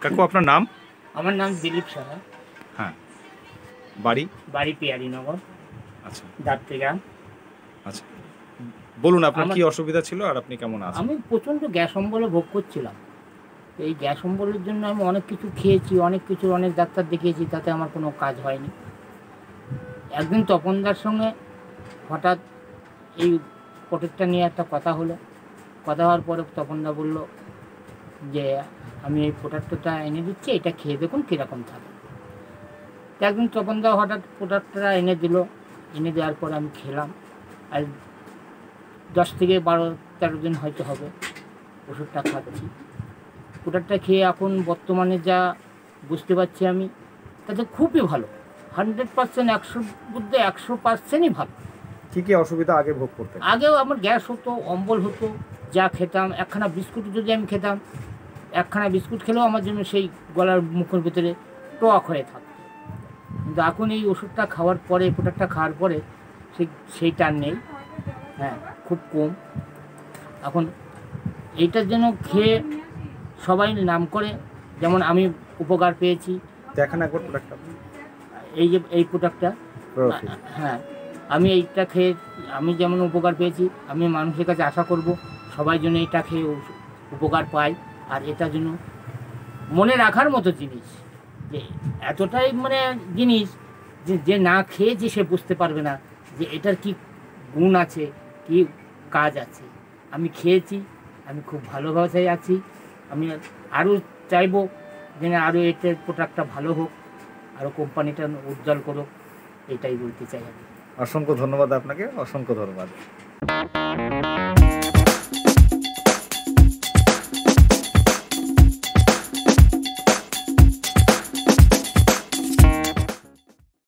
কাকু আপনার নাম? আমার নাম দিলীপ সাহা। হ্যাঁ। বাড়ি? বাড়ি পিয়ারিনগর। আচ্ছা। দাত্রিগ্রাম আচ্ছা। বলুন আপনার কি অসুবিধা ছিল আর আপনি কেমন আছেন? আমি প্রচণ্ড গ্যাস অম্বলে ভোগ করছিলাম। এই গ্যাস অম্বলের জন্য আমি অনেক কিছু খেয়েছি অনেক কিছু অনেক ডাক্তার দেখিয়েছি তাতে আমার কোনো কাজ হয়নি। একদিন তপনদার সঙ্গে হঠাৎ এই প্রোটেক্টটা নিয়ে একটা কথা হলো। কথা হওয়ার পরে তপনদা বলল যে আমি এই প্রোডাক্টটা এনে দিচ্ছি, এটা খেয়ে দেখুন কীরকম থাকে। একদিন তপনদা হঠাৎ প্রোডাক্টটা এনে দিল। এনে দেওয়ার পর আমি খেলাম। আর দশ থেকে বারো, তেরো দিন হয়তো হবে ওষুধটা খাচ্ছি। প্রোডাক্টটা খেয়ে এখন বর্তমানে যা বুঝতে পারছি আমি, তাতে খুবই ভালো। হান্ড্রেড পার্সেন্ট একশো মধ্যে একশো পার্সেন্টই ভালো। কি কি অসুবিধা আগে ভোগ করতেন। আগেও আমার গ্যাস হতো অম্বল হতো যা খেতাম একখানা বিস্কুট যদি আমি খেতাম একখানা বিস্কুট খেলেও আমার জন্য সেই গলার মুখের ভিতরে টক হয়ে থাকতো। কিন্তু এখন এই ওষুধটা খাওয়ার পরে প্রোডাক্টটা খাওয়ার পরে সেই সেইটা আর নেই। হ্যাঁ খুব কম। এখন এইটার জন্য খেয়ে সবাই নাম করে যেমন আমি উপকার পেয়েছি। দেখেন একবার প্রোডাক্টটা এই যে এই প্রোডাক্টটা হ্যাঁ। আমি এইটা খেয়ে, আমি যেমন উপকার পেয়েছি, আমি মানুষের কাছে আশা করব সবাই যেন এটা খেয়ে উপকার পায়। আর এটা যেন মনে রাখার মতো জিনিস, যে এতটাই মানে জিনিস যে যে না খেয়েছে সে বুঝতে পারবে না যে এটার কি গুণ আছে, কি কাজ আছে। আমি খেয়েছি, আমি খুব ভালোভাবে আছি, আমি আরও চাইব যেন আরও এটার প্রোডাক্টটা ভালো হোক, আরও কোম্পানিটা উজ্জ্বল করুক, এটাই বলতে চাই আমি। অসংখ্য ধন্যবাদ আপনাকে অসংখ্য ধন্যবাদ।